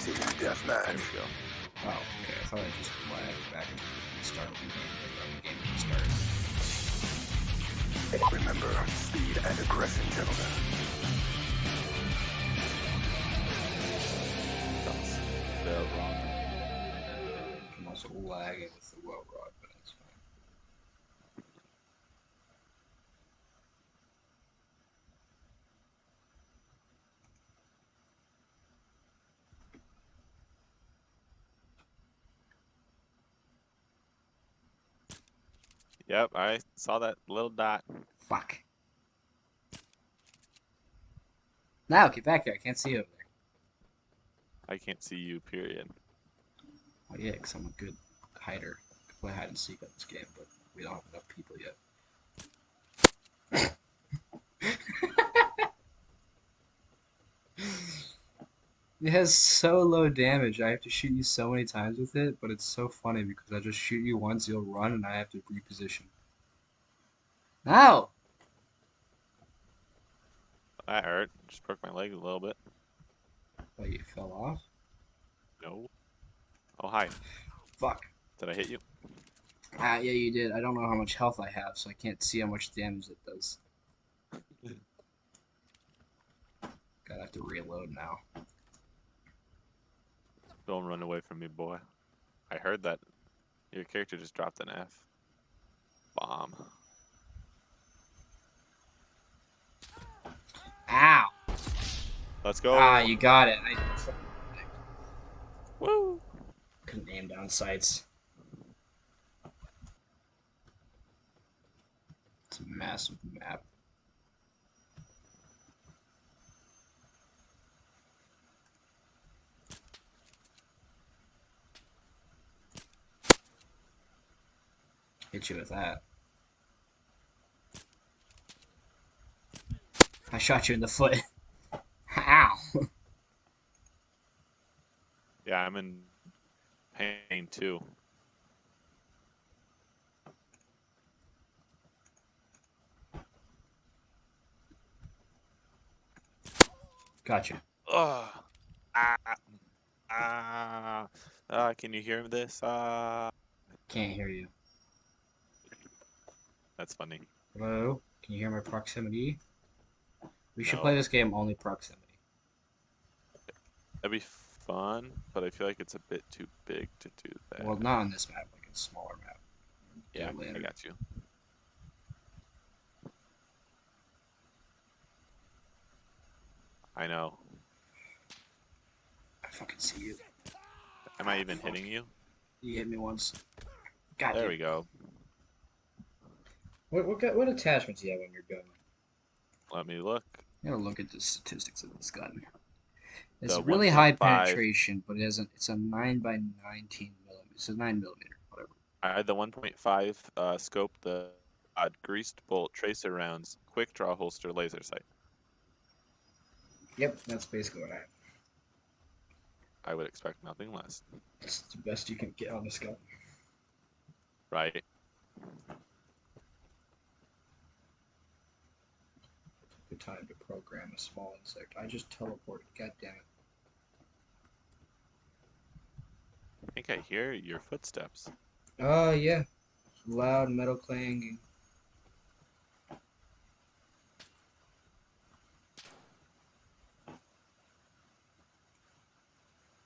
Deathmatch. There we go. Oh, okay. I thought I just lagged back into the start of the game start. Remember, speed and aggression, gentlemen. That was the wrong. I'm also lagging with the well rod, Yep, I saw that little dot. Fuck. Now get back here. I can't see you over there. I can't see you, period. Oh yeah, because I'm a good hider. I can play hide and seek on this game, but we don't have enough people yet. It has so low damage. I have to shoot you so many times with it, but it's so funny because I just shoot you once, you'll run, and I have to reposition. Ow! That hurt. Just broke my leg a little bit. Oh, you fell off? No. Oh, hi. Fuck. Did I hit you? Ah, yeah, you did. I don't know how much health I have, so I can't see how much damage it does. Gotta have to reload now. Don't run away from me, boy. I heard that your character just dropped an F. Bomb. Ow! Let's go. Ah, you got it. I Woo! couldn't aim down sights. It's a massive map. Hit you with that. I shot you in the foot. Ow! Yeah, I'm in pain too. Gotcha. Ugh. Ah. Ah. Ah, can you hear this? Ah. Can't hear you. That's funny. Hello? Can you hear my proximity? We should No. play this game only proximity. That'd be fun, but I feel like it's a bit too big to do that. Well, not on this map, like a smaller map. yeah. I got you. I know. I fucking see you. Am I even hitting you? You hit me once. God There we go. What, what, what attachments do you have on your gun? Let me look. I gotta look at the statistics of this gun. It's The really high 1.5. penetration, but it has a, it's a 9 by 19 millimeter. It's a 9 millimeter, whatever. I had the 1.5 uh, scope, the uh, greased bolt tracer rounds, quick draw holster, laser sight. Yep, that's basically what I have. I would expect nothing less. It's the best you can get on this gun. Right. Good time to program a small insect. I just teleported. God damn it. I think I hear your footsteps. Oh, yeah. Loud metal clanging.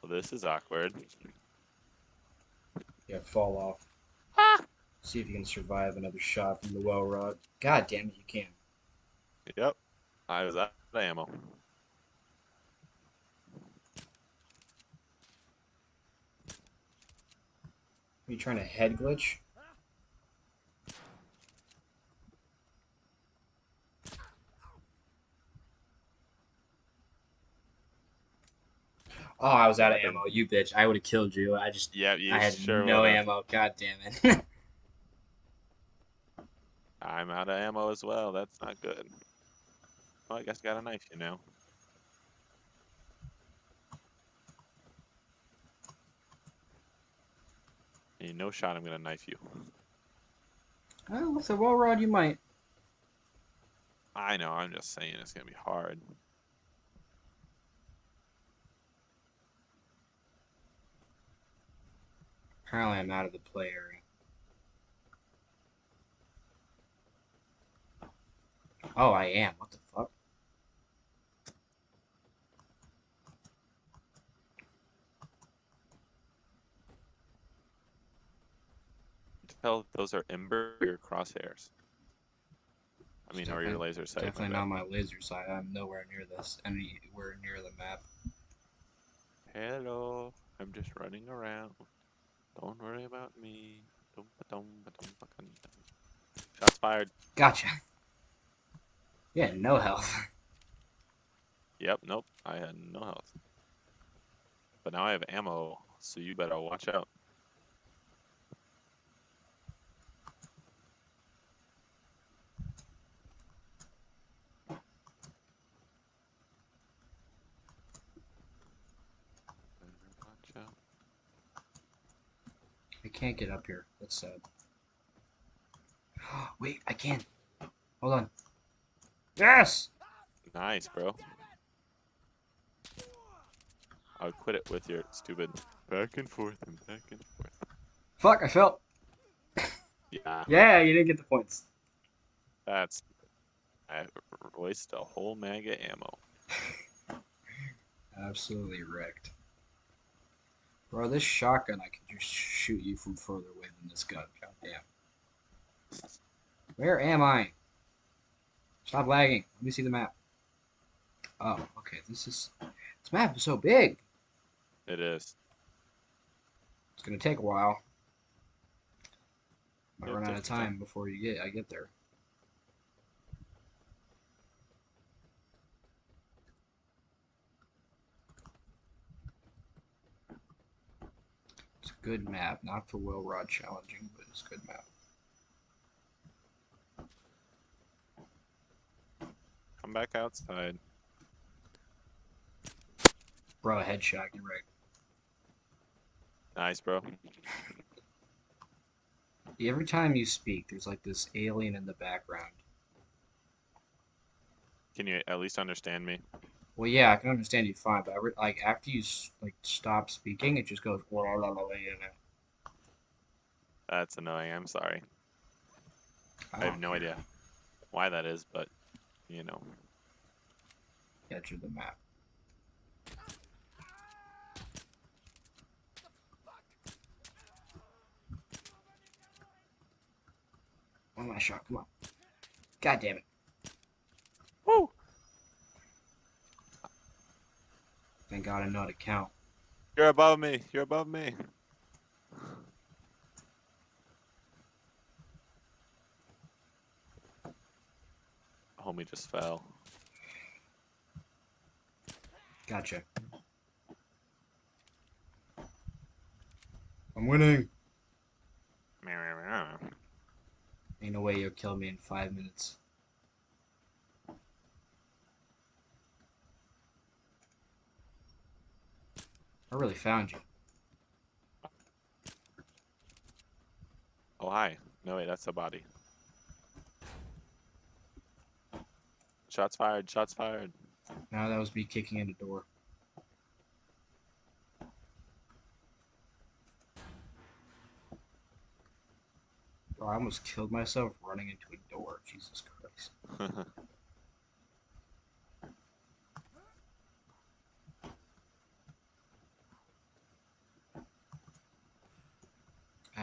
Well, this is awkward. Yeah, fall off. Ah! See if you can survive another shot from the Welrod. God damn it, you can. Yep. I was out of ammo. Are you trying to head glitch? Oh, I was out of ammo. You bitch. I would have killed you. I just Yeah, you I had sure no would've. ammo. God damn it. I'm out of ammo as well. That's not good. Well, I guess I got a knife, you know. Hey, no shot, I'm gonna knife you. oh, with a Welrod, you might. I know, I'm just saying it's gonna be hard. Apparently, I'm out of the play area. Oh, I am. What the fuck? Tell those are ember or crosshairs. I mean, or your laser sight. Definitely bad. not my laser sight. I'm nowhere near this. Anywhere near the map. Hello, I'm just running around. Don't worry about me. Shots fired. Gotcha. Yeah, no health. Yep, nope. I had no health. But now I have ammo, so you better watch out. Better watch out. I can't get up here. That's sad. Wait, I can. Hold on. Yes! Nice, bro. I'll quit it with your stupid back and forth and back and forth. Fuck, I fell. Yeah, Yeah, you didn't get the points. that's. I wasted a whole mag of ammo. Absolutely wrecked. Bro, this shotgun, I can just shoot you from further away than this gun. Goddamn. Where am I? Stop lagging. Let me see the map. Oh, okay. This is. This map is so big. It is. It's gonna take a while. Yep, run out of time. time before you get I get there. Good map, not for Welrod challenging, but it's a good map. Come back outside. Bro, headshot, you're right. Nice, bro. Every time you speak, there's like this alien in the background. Can you at least understand me? Well, yeah, I can understand you fine, but like after you like stop speaking, it just goes. That's annoying. I'm sorry. I Oh. have ah, no idea why that is, but you know. Edge of the map. One last shot. Come on. God damn it. Woo! Thank God I know how to count. You're above me. You're above me. Homie just fell. Gotcha. I'm winning. Ain't no way you'll kill me in five minutes. I really found you. Oh hi. No wait, that's a body. Shots fired. Shots fired. No, that was me kicking in the door. Bro, I almost killed myself running into a door. Jesus Christ.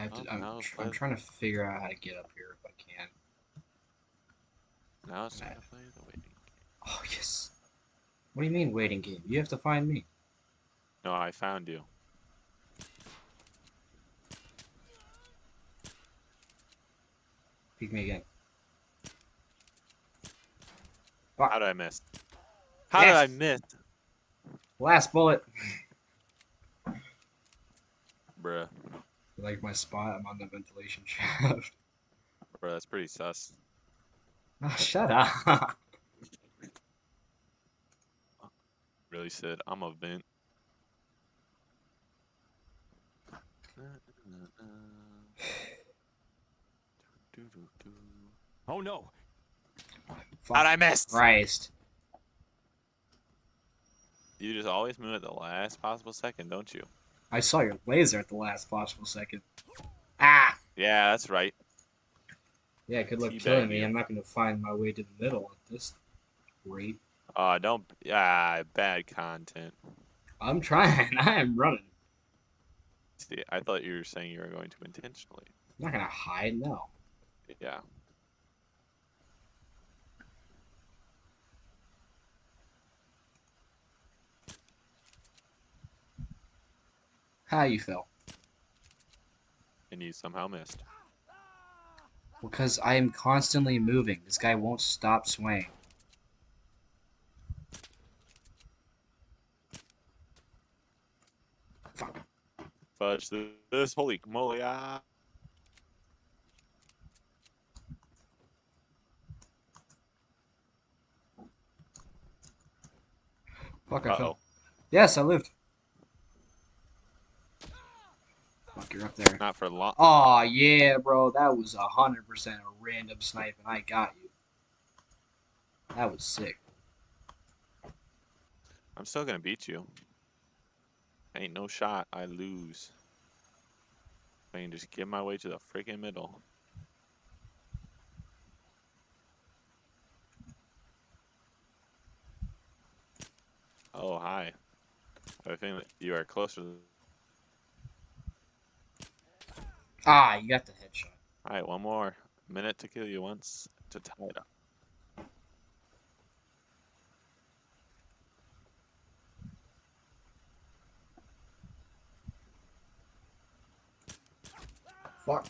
I have to. Oh, I'm, no, tr- I'm trying to figure out how to get up here if I can. now it's time to play the waiting. Game. Oh yes. What do you mean waiting game? You have to find me. No, I found you. Peek me again. How did I miss? How did I miss? Last bullet. Bruh. You like my spot? I'm on the ventilation shaft. Bro, that's pretty sus. oh, shut up. Really said, I'm a vent. Oh no! How'd I missed. Christ. You just always move at the last possible second, don't you? I saw your laser at the last possible second. Ah! Yeah, that's right. Yeah, good luck killing me. I'm not going to find my way to the middle at this rate. Uh, don't. Yeah, bad content. I'm trying. I am running. See, I thought you were saying you were going to intentionally. I'm not going to hide, no. Yeah. How you feel? And you somehow missed. Because I am constantly moving. This guy won't stop swaying. Fuck. Fudge this. Holy moly. Ah. Fuck, I Uh fell. oh. Yes, I lived. Fuck, you're up there. Not for long. Oh yeah, bro, that was a hundred percent a random snipe, and I got you. That was sick. I'm still gonna beat you. Ain't no shot. I lose. I can just get my way to the freaking middle. Oh, hi. I think that you are closer. Ah, you got the headshot. Alright, one more minute to kill you once to tie it up. Fuck.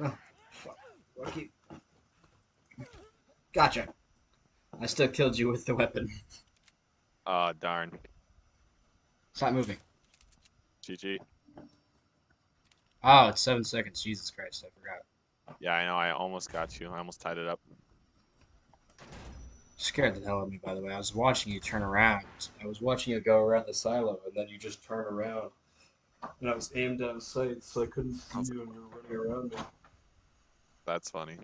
oh, fuck. Fuck you. Gotcha. I still killed you with the weapon. Oh, darn. Stop moving. GG. Oh, it's seven seconds. Jesus Christ, I forgot. Yeah, I know. I almost got you. I almost tied it up. Scared the hell out of me, by the way. I was watching you turn around. I was watching you go around the silo, and then you just turn around. And I was aimed out of sight, so I couldn't see you, and you were running around me. That's funny.